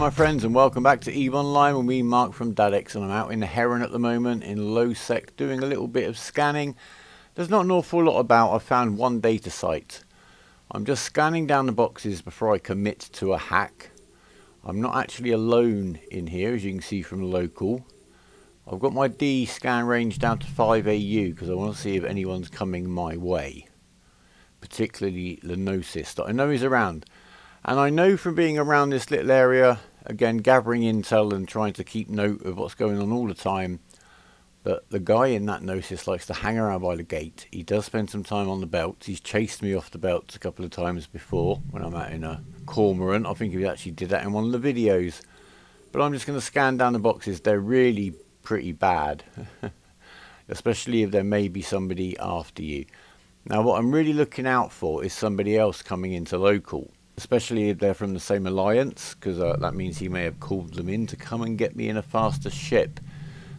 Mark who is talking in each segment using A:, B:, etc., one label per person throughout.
A: my friends and welcome back to EVE Online with me Mark from Dad Dex and I'm out in the Heron at the moment in low sec doing a little bit of scanning. There's not an awful lot about, I found one data site. I'm just scanning down the boxes before I commit to a hack. I'm not actually alone in here as you can see from local. I've got my D scan range down to 5AU because I want to see if anyone's coming my way. Particularly Lenosis that I know is around. And I know from being around this little area, again gathering intel and trying to keep note of what's going on all the time, But the guy in that Gnosis likes to hang around by the gate. He does spend some time on the belt. He's chased me off the belts a couple of times before when I'm out in a cormorant. I think he actually did that in one of the videos. But I'm just going to scan down the boxes. They're really pretty bad. Especially if there may be somebody after you. Now what I'm really looking out for is somebody else coming into local especially if they're from the same alliance, because uh, that means he may have called them in to come and get me in a faster ship.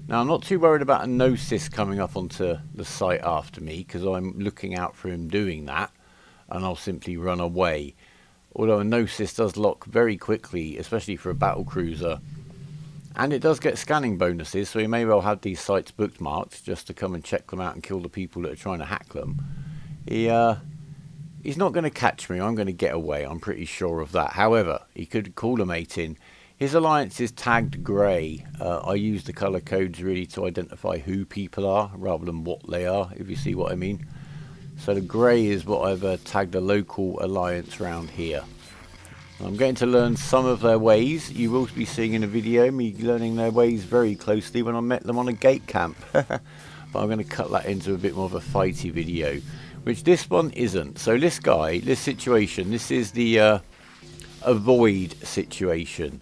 A: Now, I'm not too worried about a Gnosis coming up onto the site after me, because I'm looking out for him doing that, and I'll simply run away. Although a Gnosis does lock very quickly, especially for a battle cruiser. And it does get scanning bonuses, so you may well have these sites bookmarked just to come and check them out and kill the people that are trying to hack them. He, uh, He's not going to catch me. I'm going to get away. I'm pretty sure of that. However, he could call a mate in. His alliance is tagged grey. Uh, I use the colour codes really to identify who people are rather than what they are, if you see what I mean. So the grey is what I've uh, tagged a local alliance around here. I'm going to learn some of their ways. You will be seeing in a video me learning their ways very closely when I met them on a gate camp. but I'm going to cut that into a bit more of a fighty video which this one isn't. So this guy, this situation, this is the uh, avoid situation.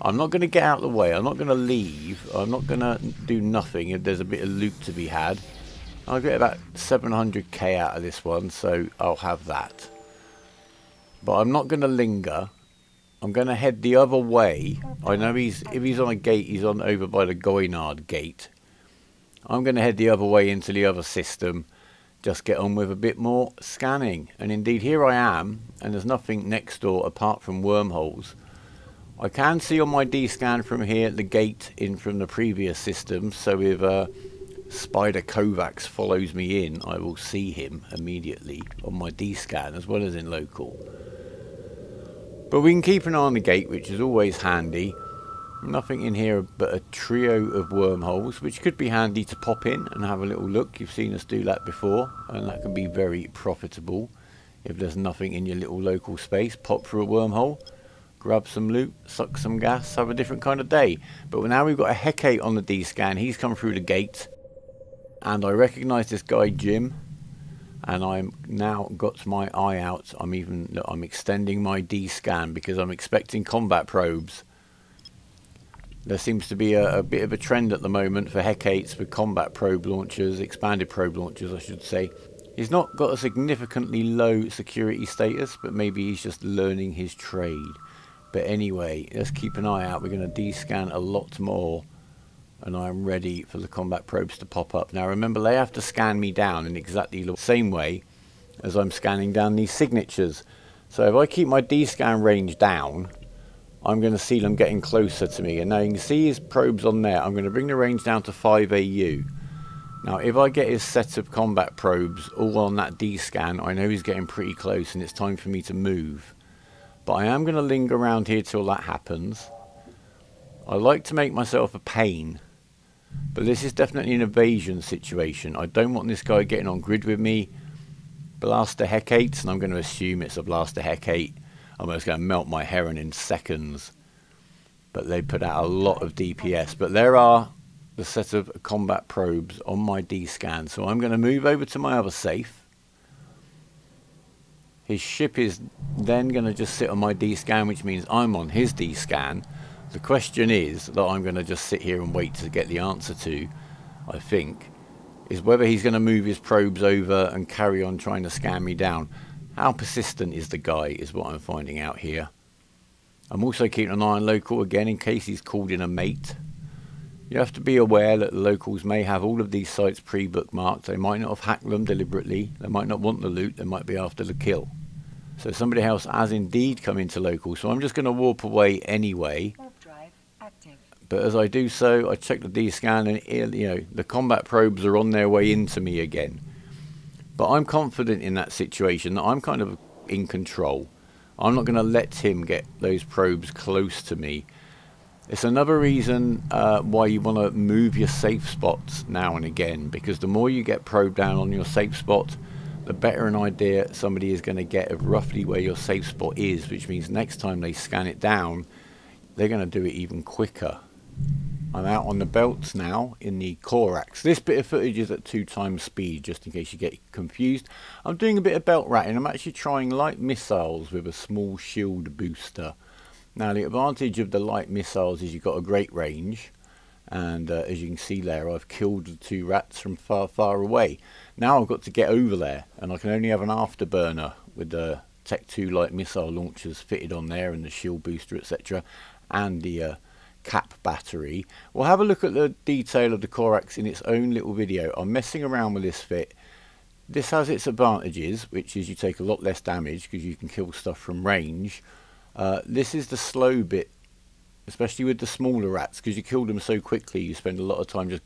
A: I'm not going to get out of the way. I'm not going to leave. I'm not going to do nothing if there's a bit of loot to be had. I'll get about 700k out of this one, so I'll have that. But I'm not going to linger. I'm going to head the other way. I know he's if he's on a gate, he's on over by the Goynard gate. I'm going to head the other way into the other system just get on with a bit more scanning. And indeed, here I am, and there's nothing next door apart from wormholes. I can see on my D-scan from here the gate in from the previous system, so if uh, Spider Kovacs follows me in, I will see him immediately on my D-scan as well as in local. But we can keep an eye on the gate, which is always handy. Nothing in here but a trio of wormholes, which could be handy to pop in and have a little look. You've seen us do that before, and that can be very profitable. If there's nothing in your little local space, pop through a wormhole, grab some loot, suck some gas, have a different kind of day. But now we've got a Hecate on the D-scan. He's come through the gate, and I recognise this guy Jim, and I'm now got my eye out. I'm even I'm extending my D-scan because I'm expecting combat probes. There seems to be a, a, bit of a trend at the moment for Hecates with combat probe launchers, expanded probe launchers I should say. He's not got a significantly low security status, but maybe he's just learning his trade. But anyway, let's keep an eye out. We're going to D-scan a lot more. And I'm ready for the combat probes to pop up. Now remember, they have to scan me down in exactly the same way as I'm scanning down these signatures. So if I keep my D-scan range down, I'm going to see them getting closer to me. And now you can see his probes on there. I'm going to bring the range down to 5 AU. Now, if I get his set of combat probes all on that D-scan, I know he's getting pretty close and it's time for me to move. But I am going to linger around here till that happens. I like to make myself a pain. But this is definitely an evasion situation. I don't want this guy getting on grid with me. Blaster Hecate, and I'm going to assume it's a Blaster Hecate I'm just going to melt my heron in seconds. But they put out a lot of DPS. But there are the set of combat probes on my D-scan. So I'm going to move over to my other safe. His ship is then going to just sit on my D-scan, which means I'm on his D-scan. The question is that I'm going to just sit here and wait to get the answer to, I think, is whether he's going to move his probes over and carry on trying to scan me down. How persistent is the guy is what I'm finding out here. I'm also keeping an eye on local again in case he's called in a mate. You have to be aware that the locals may have all of these sites pre-bookmarked. They might not have hacked them deliberately. They might not want the loot. They might be after the kill. So somebody else has indeed come into local. So I'm just going to warp away anyway. But as I do so, I check the D-scan and you know the combat probes are on their way into me again. But I'm confident in that situation that I'm kind of in control. I'm not going to let him get those probes close to me. It's another reason uh, why you want to move your safe spots now and again because the more you get probed down on your safe spot, the better an idea somebody is going to get of roughly where your safe spot is, which means next time they scan it down, they're going to do it even quicker. I'm out on the belts now in the Corax. This bit of footage is at two times speed, just in case you get confused. I'm doing a bit of belt ratting. I'm actually trying light missiles with a small shield booster. Now the advantage of the light missiles is you've got a great range. And uh, as you can see there, I've killed the two rats from far, far away. Now I've got to get over there, and I can only have an afterburner with the Tech 2 light missile launchers fitted on there and the shield booster, etc. And the uh, cap battery. We'll have a look at the detail of the Corax in its own little video. I'm messing around with this fit. This has its advantages, which is you take a lot less damage because you can kill stuff from range. Uh, this is the slow bit, especially with the smaller rats, because you kill them so quickly, you spend a lot of time just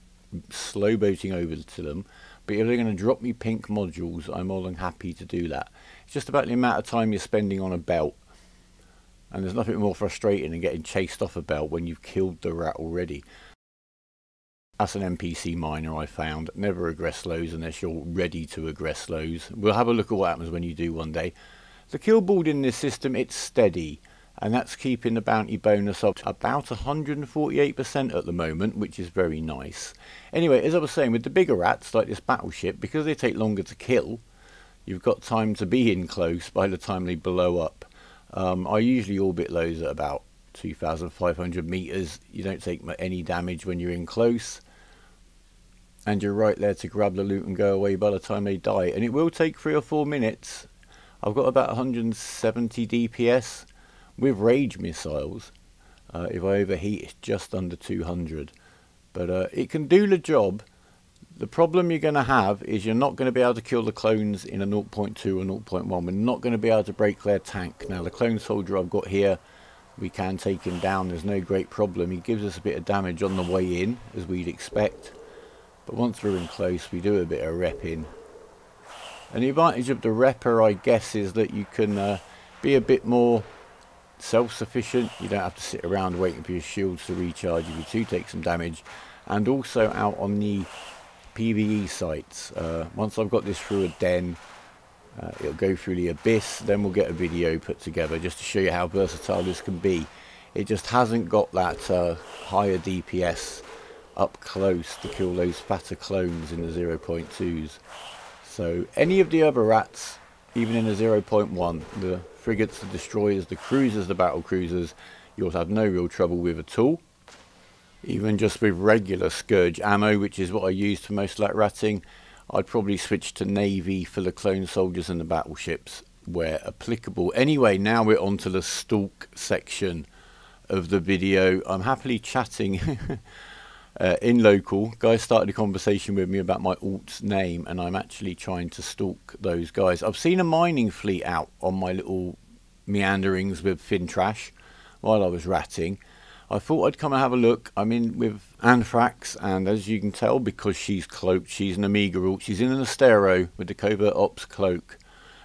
A: slow boating over to them. But if they're going to drop me pink modules, I'm more than happy to do that. It's just about the amount of time you're spending on a belt and there's nothing more frustrating than getting chased off a belt when you've killed the rat already. That's an NPC miner I found. Never aggress lows unless you're ready to aggress lows. We'll have a look at what happens when you do one day. The kill board in this system, it's steady. And that's keeping the bounty bonus up to about 148% at the moment, which is very nice. Anyway, as I was saying, with the bigger rats, like this battleship, because they take longer to kill, you've got time to be in close by the time they blow up. Um, I usually orbit those at about 2,500 meters. You don't take any damage when you're in close. And you're right there to grab the loot and go away by the time they die. And it will take three or four minutes. I've got about 170 DPS with rage missiles. Uh, if I overheat, it's just under 200. But uh, it can do the job. The problem you're going to have is you're not going to be able to kill the clones in a 0.2 or 0.1. We're not going to be able to break their tank. Now the clone soldier I've got here, we can take him down. There's no great problem. He gives us a bit of damage on the way in, as we'd expect. But once we're in close, we do a bit of repping. And the advantage of the repper, I guess, is that you can uh, be a bit more self-sufficient. You don't have to sit around waiting for your shields to recharge if you do take some damage. And also out on the PVE sites. Uh, once I've got this through a den, uh, it'll go through the abyss, then we'll get a video put together just to show you how versatile this can be. It just hasn't got that uh, higher DPS up close to kill those fatter clones in the 0.2s. So any of the other rats, even in the 0.1, the frigates, the destroyers, the cruisers, the battle cruisers, you'll have no real trouble with at all even just with regular Scourge ammo, which is what I use for most lat ratting, I'd probably switch to Navy for the clone soldiers and the battleships where applicable. Anyway, now we're on to the stalk section of the video. I'm happily chatting uh, in local. Guys started a conversation with me about my alt's name and I'm actually trying to stalk those guys. I've seen a mining fleet out on my little meanderings with ThinTrash while I was ratting I thought I'd come and have a look. I'm in with Anthrax, and as you can tell, because she's cloaked, she's an Omega alt. She's in an Astero with the Covert Ops cloak.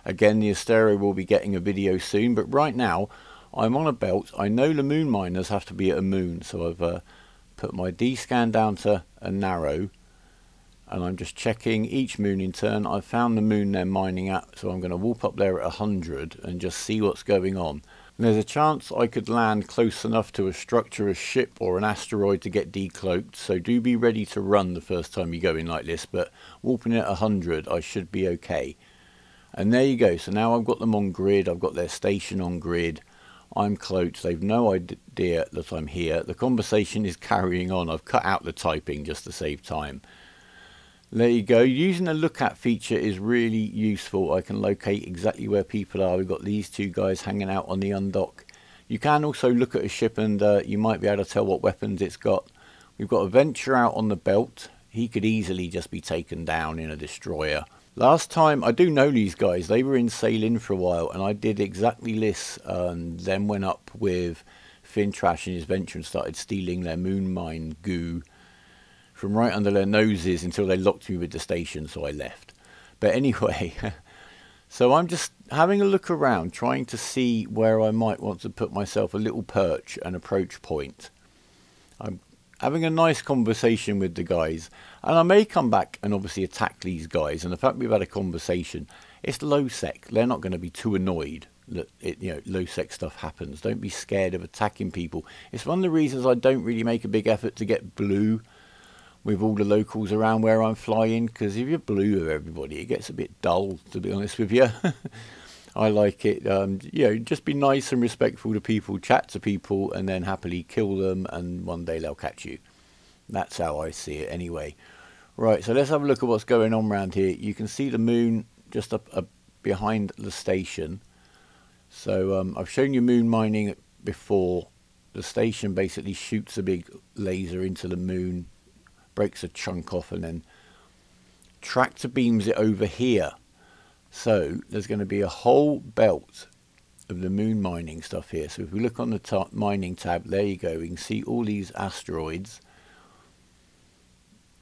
A: Again, the Astero will be getting a video soon, but right now, I'm on a belt. I know the moon miners have to be at a moon, so I've uh, put my D-scan down to a narrow, and I'm just checking each moon in turn. I've found the moon they're mining at, so I'm going to warp up there at 100 and just see what's going on. There's a chance I could land close enough to a structure, a ship or an asteroid to get decloaked, so do be ready to run the first time you go in like this, but warping at 100 I should be okay. And there you go, so now I've got them on grid, I've got their station on grid, I'm cloaked, they've no idea that I'm here, the conversation is carrying on, I've cut out the typing just to save time. There you go. Using the look at feature is really useful. I can locate exactly where people are. We've got these two guys hanging out on the undock. You can also look at a ship and uh, you might be able to tell what weapons it's got. We've got a Venture out on the belt. He could easily just be taken down in a destroyer. Last time, I do know these guys, they were in Sailing for a while, and I did exactly this, and then went up with ThinTrash and his venture and started stealing their moon mine goo from right under their noses until they locked me with the station, so I left. But anyway, so I'm just having a look around, trying to see where I might want to put myself a little perch, an approach point. I'm having a nice conversation with the guys, and I may come back and obviously attack these guys. And the fact we've had a conversation, it's low sec. They're not going to be too annoyed that it, you know low sec stuff happens. Don't be scared of attacking people. It's one of the reasons I don't really make a big effort to get blue with all the locals around where I'm flying. Because if you're blue with everybody, it gets a bit dull. To be honest with you. I like it. Um, you know, just be nice and respectful to people, chat to people, and then happily kill them, and one day they'll catch you. That's how I see it, anyway. Right, so let's have a look at what's going on around here. You can see the moon just up, behind the station. So um, I've shown you moon mining before. The station basically shoots a big laser into the moon, breaks a chunk off, and then tractor beams it over here so there's going to be a whole belt of the moon mining stuff here. So if we look on the mining tab, there you go. We can see all these asteroids.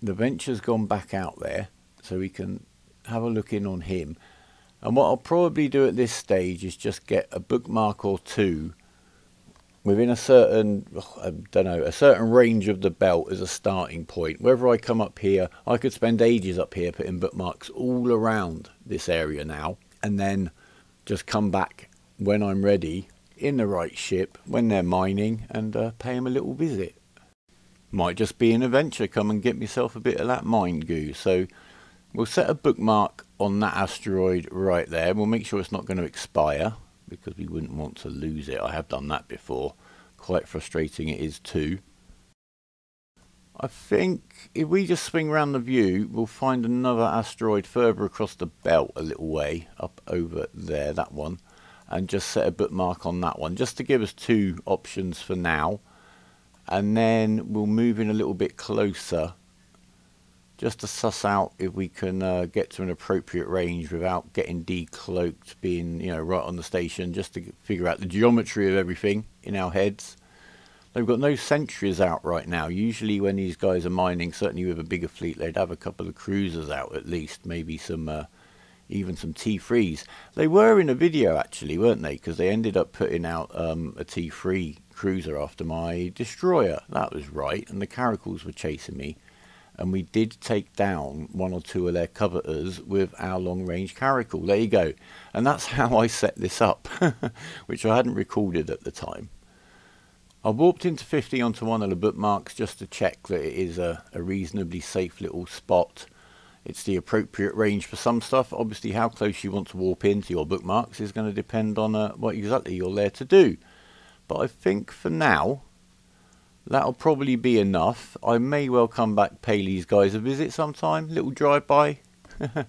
A: The Venture's gone back out there, so we can have a look in on him. And what I'll probably do at this stage is just get a bookmark or two within a certain, I don't know, a certain range of the belt as a starting point. Whether I come up here, I could spend ages up here putting bookmarks all around this area now, and then just come back when I'm ready in the right ship when they're mining and uh, pay them a little visit. Might just be an adventure, come and get myself a bit of that mine goo. So we'll set a bookmark on that asteroid right there. We'll make sure it's not going to expire because we wouldn't want to lose it. I have done that before. Quite frustrating it is too. I think if we just swing around the view, we'll find another asteroid further across the belt a little way, up over there, that one, and just set a bookmark on that one, just to give us two options for now. And then we'll move in a little bit closer just to suss out if we can uh, get to an appropriate range without getting decloaked, being you know right on the station, just to figure out the geometry of everything in our heads. They've got no sentries out right now. Usually when these guys are mining, certainly with a bigger fleet, they'd have a couple of cruisers out at least, maybe some, uh, even some T3s. They were in a video actually, weren't they? Because they ended up putting out um, a T3 cruiser after my destroyer. That was right, and the caracals were chasing me and we did take down one or two of their covetors with our long range caracal. There you go. And that's how I set this up, which I hadn't recorded at the time. I warped into 50 onto one of the bookmarks just to check that it is a, a reasonably safe little spot. It's the appropriate range for some stuff. Obviously how close you want to warp into your bookmarks is going to depend on uh, what exactly you're there to do. But I think for now That'll probably be enough. I may well come back pay these guys a visit sometime. Little drive-by.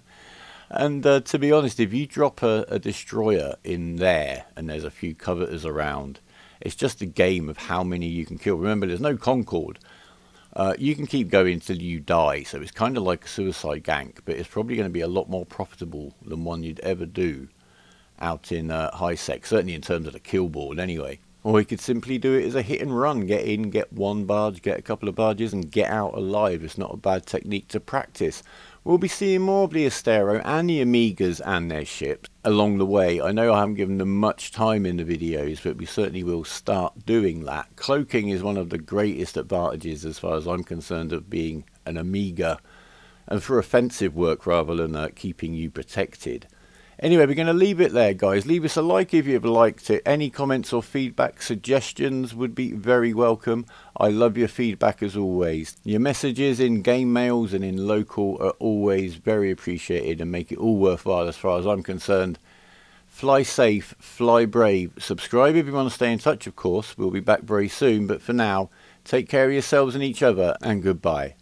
A: and uh, to be honest, if you drop a, a, destroyer in there and there's a few covetors around, it's just a game of how many you can kill. Remember, there's no Concord. Uh, you can keep going until you die, so it's kind of like a suicide gank, but it's probably going to be a lot more profitable than one you'd ever do out in uh, high sec, certainly in terms of the kill board anyway. Or he could simply do it as a hit and run. Get in, get one barge, get a couple of barges and get out alive. It's not a bad technique to practice. We'll be seeing more of the Astero and the Omegas and their ships along the way. I know I haven't given them much time in the videos, but we certainly will start doing that. Cloaking is one of the greatest advantages as far as I'm concerned of being an Omega and for offensive work rather than uh, keeping you protected. Anyway, we're going to leave it there, guys. Leave us a like if you've liked it. Any comments or feedback, suggestions would be very welcome. I love your feedback as always. Your messages in game mails and in local are always very appreciated and make it all worthwhile as far as I'm concerned. Fly safe, fly brave. Subscribe if you want to stay in touch, of course. We'll be back very soon, but for now, take care of yourselves and each other, and goodbye.